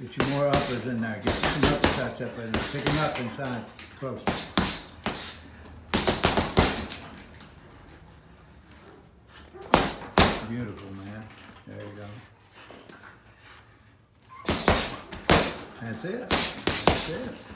Get you more uppers in there. Get some touch up in there. Pick them up inside close. Beautiful, man. There you go. That's it. That's it.